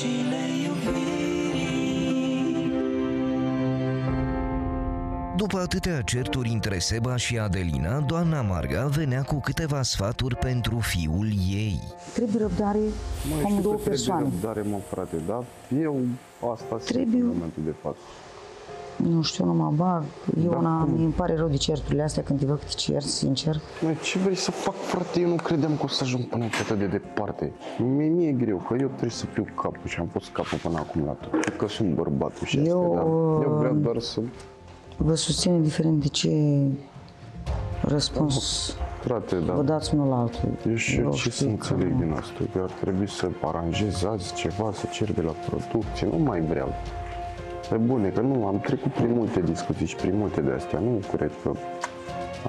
Vecile iubirii După atâtea certuri între Seba și Adelina, doamna Marga venea cu câteva sfaturi pentru fiul ei. Trebuie răbdare Măi, am și două tu trebuie persoane. răbdare, mă, frate, da? Eu asta simt Trebuie- în momentul de față. Nu știu, nu mă bag. Eu Da, una, cum? mi pare rău de certurile astea când te văd că te cer, sincer. Măi, ce vrei să fac, frate? Eu nu credeam că o să ajung până aici atât de departe. Mie, mie e greu, că eu trebuie să fiu capul și am fost capul până acum la tot. Știu că sunt bărbatul și Eu, astea, da? Eu vreau uh, doar să... Vă susțin indiferent de ce răspuns Frate, da. vă dați unul la altul. Eu și eu ce știu să că- înțeleg din asta? Eu ar trebui să aranjez azi ceva, să cer de la producție. Nu mai vreau. Pe bune, că nu, am trecut prin multe discuții și prin multe de astea. Nu cred că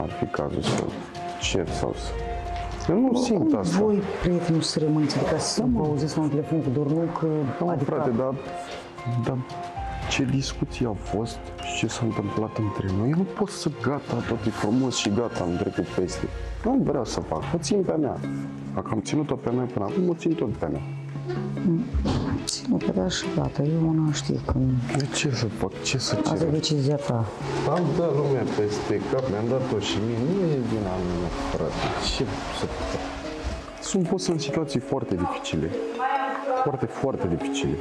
ar fi cazul să cer sau să... Eu nu simt asta. Voi, prietenul, să rămâneți, adică să vă auziți la un telefon cu dorul, că... Da, mă, adică, frate, dar, dar ce discuții au fost și ce s-a întâmplat între noi, eu nu pot să gata, tot e frumos și gata, am trecut peste. Nu vreau să fac, o țin pe mea. Dacă am ținut-o pe mea până acum, o țin tot pe mea. Ține pe da și gata, eu una știu că De ce să fac? Ce să asta e cer? decizia ta. Am dat lumea peste cap, mi-am dat-o și mie. Nu e vina mea, frate. Ce să fac? Sunt pus în situații foarte dificile. Foarte, foarte dificile.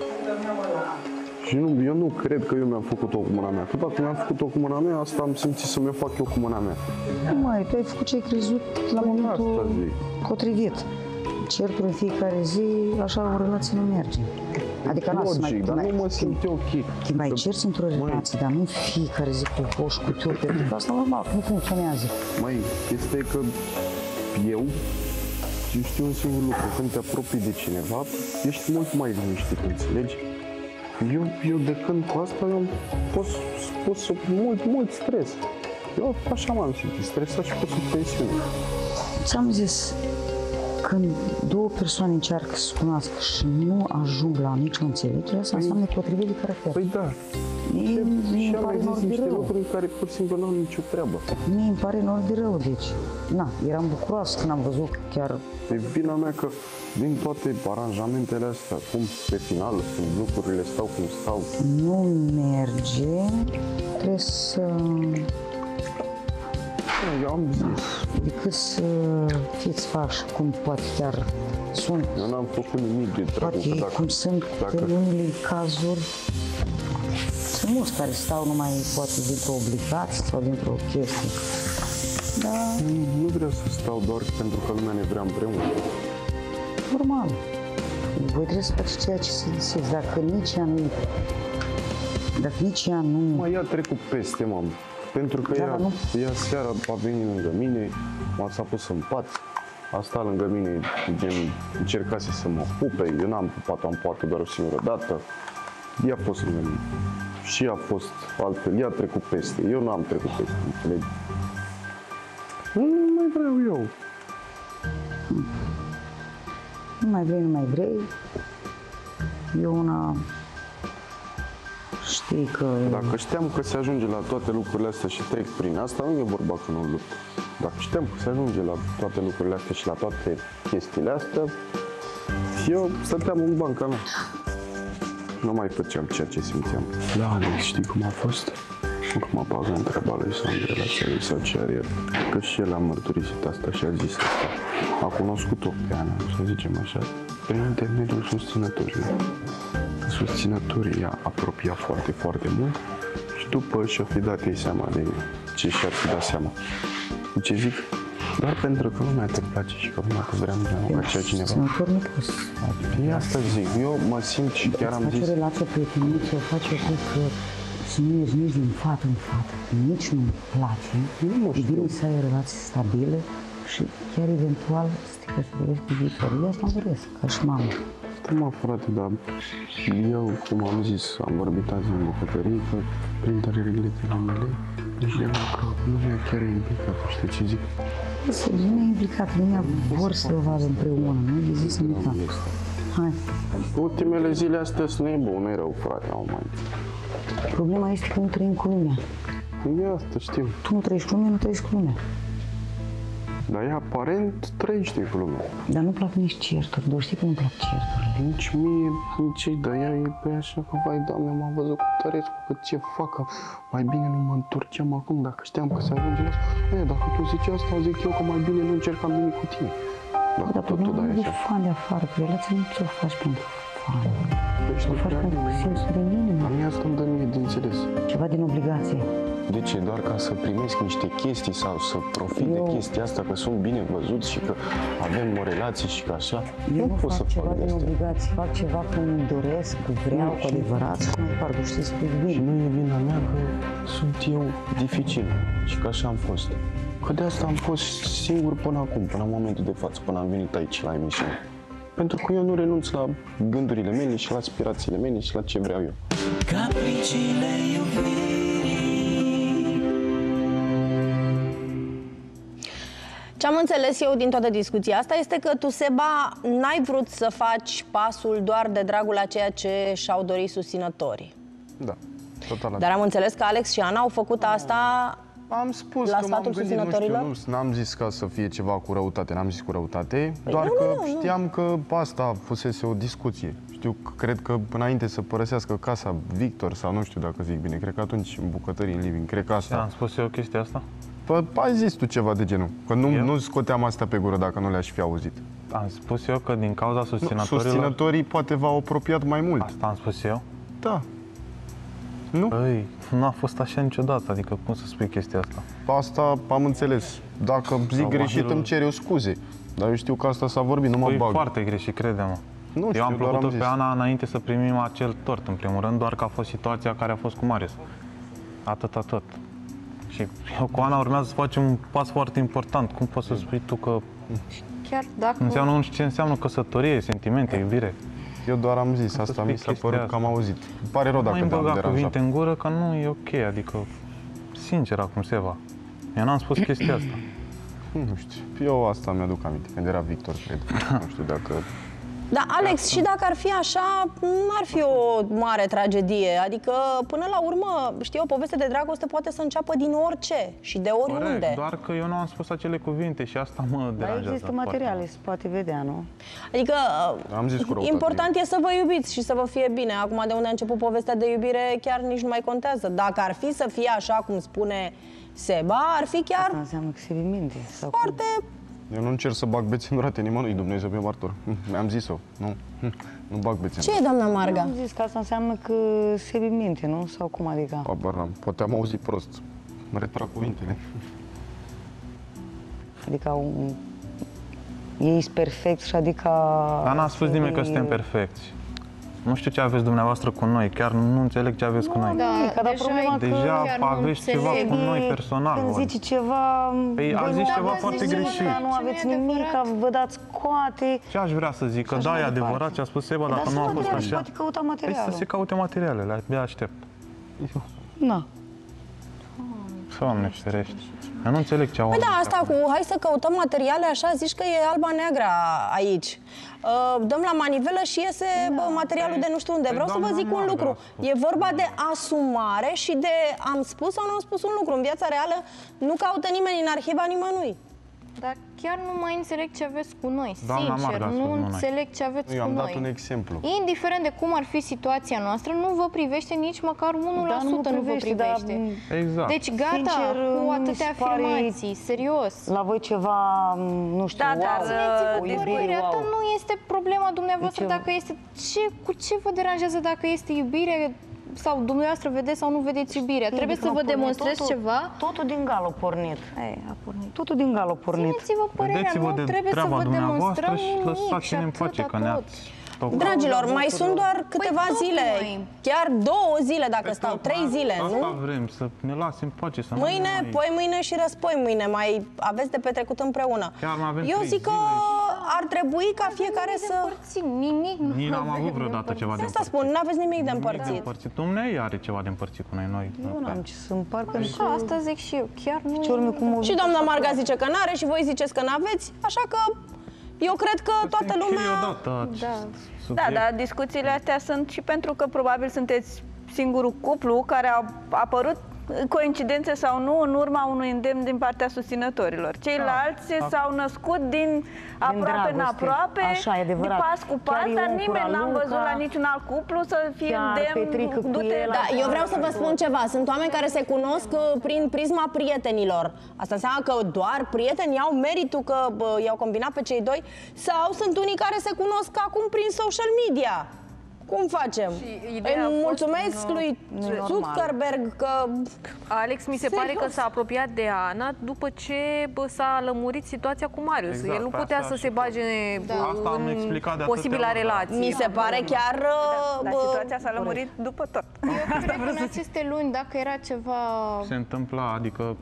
Și nu, eu nu cred că eu mi-am făcut-o cu mâna mea. Că dacă mi-am făcut-o cu mâna mea, asta am simțit să mi-o fac eu cu mâna mea. Nu mai, tu ai făcut ce ai crezut la Păi asta momentul zic. potrivit. Certuri în fiecare zi, așa o relație nu merge. Adică nu să mai, Logic, dar mai, nu mă simt eu ok. Te mai Că- cerți într-o relație, dar nu fiecare zi cu hoș, cu cior, pentru că asta normal, nu funcționează. Mai este că eu eu știu un singur lucru, când te apropii de cineva, ești mult mai liniștit, înțelegi? Eu, eu de când cu asta eu am fost spus mult, mult stres. Eu așa m-am simțit, stresat și pus în tensiune. Ți-am zis, când două persoane încearcă să se cunoască și nu ajung la nicio înțelegere, asta înseamnă potrivit de caracter. Păi da, Mie mie și îmi am pare mai nor zis de niște rău. lucruri care pur și simplu nu au nicio treabă. Mie îmi pare nor de rău, deci, na, eram bucuroasă când am văzut că chiar E vina mea că din toate aranjamentele astea, cum pe final, când lucrurile stau cum stau, nu merge, trebuie să, eu am zis, decât să fiți fași cum poate chiar sunt eu n-am făcut nimic de treabă. Poate că dacă- cum sunt dacă- în unele cazuri, sunt mulți care stau numai poate dintr-o obligație sau dintr-o chestie. Dar Nu vreau să stau doar pentru că lumea ne vrea împreună. normal. Voi trebuie să faceți ceea ce se ziceți. Dacă nici ea nu dacă nici ea nu... Mă, ea a trecut peste, mă. Pentru că Da, ea, dar nu- ea seara a venit lângă mine, m-a s-a pus în pat, a stat lângă mine, gen, încercase să mă pupe, eu n-am pupat-o în poartă doar o singură dată. Ea a fost lângă mine. Și ea a fost altfel, ea a trecut peste, eu n-am trecut peste, înțelegi? Nu mai vreau eu. Nu mai vrei, nu mai vrei. Eu una știi că Dacă știam că se ajunge la toate lucrurile astea și trec prin asta, nu e vorba că nu lupt. Dacă știam că se ajunge la toate lucrurile astea și la toate chestiile astea, eu stăteam în banca mea. Nu mai făceam ceea ce simțeam. Da, Alex, știi cum a fost? Nu că mă bagă în treaba lui sau în relația lui sau ce are el. Că și el a mărturisit asta și a zis asta. A cunoscut-o pe Ana, să zicem așa, prin intermediul susținătorilor susținătorii i-a apropiat foarte, foarte mult și după și-a fi dat ei seama de ce și-ar fi dat seama. Ce zic? Doar pentru că lumea te place și că lumea te vrea împreună ca ceea cineva. Susținător nu poți. E asta zic, eu mă simt și chiar am Îți faci zis, o relație prietenie, ți-o faci eu cred că să nu ești nici din fată în fată, nici nu-mi place. Nu e bine să ai o relație stabilă și chiar eventual să te căsătorești pe viitor. Eu asta îmi doresc, ca și mamă. Da, mă frate, dar eu, cum am zis, am vorbit azi în bucătărie că printre regletele mele, nici de că lumea chiar e implicată, știi ce zic? Să lumea e implicată, lumea vor să o vadă împreună, nu există nimic. Nu este. Hai. Ultimele zile astea sunt nebun, nu e rău, frate, au mai. Problema este că nu trăim cu lumea. E asta, știu. Tu nu trăiești cu lumea, nu trăiești cu lumea. Dar ea aparent trăiește cu lumea. Dar nu plac nici certuri, doar știi că nu plac certurile. Nici mie, nici ei, dar ea e pe așa că, vai, doamne, m-a văzut cu Tărescu, că ce fac, că mai bine nu mă întorceam acum, dacă știam că se ajunge la asta. E, dacă tu zici asta, zic eu că mai bine nu încercam nimic cu tine. Dacă Dar tot tu problema dai nu e așa. fan de afară, că relația nu ți-o faci pentru fan. Păi știu O faci prea pentru bine. simțul de Dar inimă, mie asta îmi dă mie de înțeles. ceva din obligație. De ce? Doar ca să primesc niște chestii sau să profit de Eu- chestia asta, că sunt bine văzut și că avem o relație și că așa. Eu nu pot să fac ceva fac de din asta. obligație, fac ceva când îmi doresc, vreau cu adevărat să mai fac, nu știți să Și bine. nu e vina mea că sunt eu dificil și că așa am fost. Că de asta am fost singur până acum, până în momentul de față, până am venit aici la emisiune. Pentru că eu nu renunț la gândurile mele și la aspirațiile mele și la ce vreau eu. Capriciile iubirii Ce am înțeles eu din toată discuția asta este că tu, Seba, n-ai vrut să faci pasul doar de dragul a ceea ce și-au dorit susținătorii. Da, total. Dar am înțeles că Alex și Ana au făcut asta Am spus La că m-am sfatul gândit, nu știu, susținătorilor? nu, n-am zis ca să fie ceva cu răutate, n-am zis cu răutate, doar nu, că nu, nu. știam că asta fusese o discuție. Știu, că- cred că înainte să părăsească casa Victor, sau nu știu dacă zic bine, cred că atunci în bucătării în living, cred că Da, asta. am spus eu chestia asta? Păi, ai zis tu ceva de genul, că nu, Eu? nu scoteam asta pe gură dacă nu le-aș fi auzit. Am spus eu că din cauza Nu, susținătorilor... susținătorii poate v-au apropiat mai mult. Asta am spus eu? Da. Nu? Băi, nu a fost așa niciodată, adică cum să spui chestia asta? Asta am înțeles. Dacă zic Sau greșit, Mahirul- îmi cer eu scuze. Dar eu știu că asta s-a vorbit, nu mă Păi bag. foarte greșit, crede-mă. Nu eu știu, am doar am plăcut zis. pe Ana înainte să primim acel tort, în primul rând, doar că a fost situația care a fost cu Marius. Atâta tot. Și eu cu Ana urmează să facem un pas foarte important. Cum poți să spui tu că Chiar dacă... înseamnă nu știu ce înseamnă căsătorie, sentimente, iubire? Eu doar am zis, să asta spui mi s-a chestia părut asta? că am auzit. Îmi pare rău Nu dacă mai te-am băga deranjat. cuvinte în gură că nu e ok, adică sincer acum Seva. Eu n-am spus chestia asta. Nu știu, eu asta mi-aduc aminte, când era Victor, cred. nu știu dacă... Da, Alex, și dacă ar fi așa, n-ar fi o mare tragedie. Adică, până la urmă, știi, o poveste de dragoste poate să înceapă din orice și de oriunde. Corect, doar că eu nu am spus acele cuvinte și asta mă Dar deranjează există foarte materiale, mult. se poate vedea, nu? Adică, Am zis cu răutate. important e să vă iubiți și să vă fie bine. Acum, de unde a început povestea de iubire, chiar nici nu mai contează. Dacă ar fi să fie așa cum spune Seba, ar fi chiar Asta înseamnă că se minte. Sau cum? Foarte... Eu nu încerc să bag bețe în roate nimănui, Dumnezeu pe martor. Mi-am zis-o, nu, nu bag bețe Ce în e, doamna Marga? Am zis că asta înseamnă că se minte, nu? Sau cum adică? Habar n-am, poate am auzit prost. Mă retrag cuvintele. Adică un... ei sunt perfect și adică... Dar n-a spus nimeni că suntem perfecți. Nu știu ce aveți dumneavoastră cu noi, chiar nu înțeleg ce aveți cu noi. Da, Nimic, dar problema că Deja chiar nu aveți ceva înțeleg. cu noi personal. Când voi. zici ceva... Păi a voi zis nu ceva aveți foarte nimic, greșit. Nu aveți Nu e nimic, adevărat. vă dați coate. Ce aș vrea să zic? Că așa da, mai e departe. adevărat ce a spus Seba, Dar dacă să nu a mă fost trebuie, așa. poate căuta Păi materialul. să se caute materialele, abia aștept. Na. Doamne ferește. Eu nu înțeleg ce au Păi da, oamenii asta acum. cu hai să căutăm materiale, așa zici că e alba neagra aici. Uh, dăm la manivelă și iese bă, materialul de nu știu unde. Păi Vreau să vă doamna zic un Marga lucru. a spus. E vorba de asumare și de am spus sau nu am spus un lucru. În viața reală nu caută nimeni în arhiva nimănui. Dar chiar nu mai înțeleg ce aveți cu noi. Doamna Sincer, Marga a spus, nu nu noi. înțeleg ce aveți Eu cu am noi. dat un exemplu. Indiferent de cum ar fi situația noastră, nu vă privește nici măcar 1% Dar nu nu, vă privește, dar, privește. Exact. Deci gata, Sincer, cu mi atâtea se pare- afirmații, serios. La voi ceva, nu știu, Da, wow, dar, o uh, iubire, Părerea ta wow. nu este problema dumneavoastră Deci eu- dacă este... Ce, cu ce vă deranjează dacă este iubire sau dumneavoastră vedeți sau nu vedeți iubirea? Trebuie Când să a vă pornit demonstrezi totul, ceva? Totul din gal a pornit. Ei, a pornit. Totul din gal a pornit. Țineți-vă părerea, Vedeți-vă nu de trebuie să treaba vă dumneavoastră demonstrăm și nimic lăsați-ne în pace, atâta că ne-ați tot. tocat. Dragilor, mai sunt doar câteva tot zile. noi. Chiar două zile dacă stau, trei zile, Păi Asta nu? vrem, să ne lase în pace, să nu Mâine, mai- poi mâine și răspoi mâine, mai aveți de petrecut împreună. Chiar mai avem Eu trei zic că zile ar trebui ca fiecare să... Împărțit, nimic nu Nici n-am avem avut de vreodată ceva de Asta împărțit. spun, n-aveți nimic de Nimic de împărțit. împărțit. Dumnezeu are ceva de împărțit cu noi. noi Eu n-am ce să împart pentru Așa, asta zic și eu, chiar nu... ce urme cum o Și doamna Marga zice că n-are și voi ziceți că n-aveți, așa că eu cred că toată Închei lumea... odată acest Da. Da, subiect. dar discuțiile astea sunt și pentru că probabil sunteți singurul cuplu care a apărut coincidențe sau nu, în urma unui îndemn din partea susținătorilor. Ceilalți s-au născut din aproape în dragoste. aproape, Așa, e de adevărat. pas cu pas, Chiar dar Ion nimeni n-am Curaluca, văzut la niciun alt cuplu să fie chiar Petrică îndemn, cu du-te el, la... Da, eu vreau să vă spun ceva. Sunt oameni care se cunosc uh, prin prisma prietenilor. Asta înseamnă că doar prietenii au meritul că bă, i-au combinat pe cei doi sau sunt unii care se cunosc acum prin social media. Cum facem? Și ideea a Îi fost- mulțumesc nu- lui nu e normal. Zuckerberg că Alex mi se pare Serios? că s-a apropiat de Ana după ce bă, s-a lămurit situația cu Marius. Exact, El nu pe putea asta să și se că- bage Da. Asta am în explicat de atâtea posibila ori, da. relație. mi se pare chiar... uh, Dar bă, situația s-a lămurit după tot. Eu cred că în aceste luni, dacă era ceva Se întâmpla, adică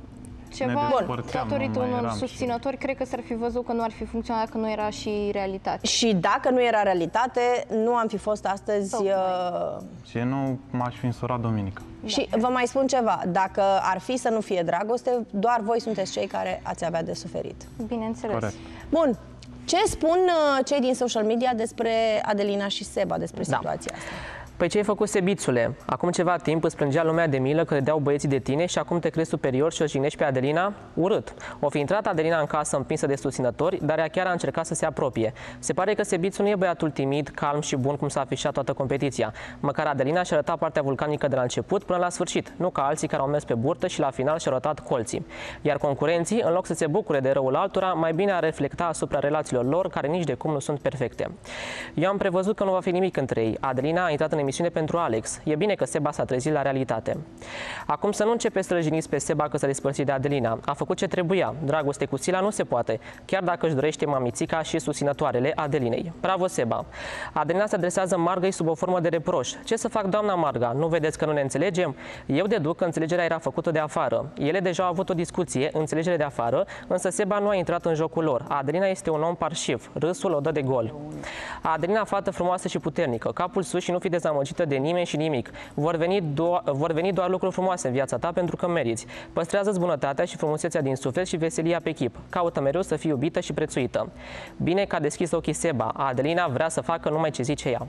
ceva ne despărțeam, datorită nu mai unor eram și- susținători, cred că s-ar fi văzut că nu ar fi funcționat dacă nu era și realitate. Și dacă nu era realitate, nu am fi fost astăzi... Tocmai. uh, Și nu m-aș fi însurat duminică. Și vă mai spun ceva, dacă ar fi să nu fie dragoste, doar voi sunteți cei care ați avea de suferit. Bineînțeles. Corect. Bun, ce spun uh, cei din social media despre Adelina și Seba, despre Da. situația asta? Păi ce ai făcut, Sebițule? Acum ceva timp îți plângea lumea de milă că dădeau băieții de tine și acum te crezi superior și o jignești pe Adelina? Urât. O fi intrat Adelina în casă împinsă de susținători, dar ea chiar a încercat să se apropie. Se pare că Sebițul nu e băiatul timid, calm și bun cum s-a afișat toată competiția. Măcar Adelina și-a arătat partea vulcanică de la început până la sfârșit, nu ca alții care au mers pe burtă și la final și-au arătat colții. Iar concurenții, în loc să se bucure de răul altora, mai bine ar reflecta asupra relațiilor lor, care nici de cum nu sunt perfecte. Eu am prevăzut că nu va fi nimic între ei. Adelina a intrat în emisiune pentru Alex. E bine că Seba s-a trezit la realitate. Acum să nu începeți să răjiniți pe Seba că s-a despărțit de Adelina. A făcut ce trebuia. Dragoste cu Sila nu se poate, chiar dacă își dorește mamițica și susținătoarele Adelinei. Bravo, Seba! Adelina se adresează Margăi sub o formă de reproș. Ce să fac, doamna Marga? Nu vedeți că nu ne înțelegem? Eu deduc că înțelegerea era făcută de afară. Ele deja au avut o discuție, înțelegere de afară, însă Seba nu a intrat în jocul lor. Adelina este un om parșiv. Râsul o dă de gol. Adelina, fată frumoasă și puternică, capul sus și nu fi dezamăgită de nimeni și nimic. Vor veni, do- vor veni doar lucruri frumoase în viața ta pentru că meriți. Păstrează-ți bunătatea și frumusețea din suflet și veselia pe chip. Caută mereu să fii iubită și prețuită. Bine că a deschis ochii Seba. Adelina vrea să facă numai ce zice ea.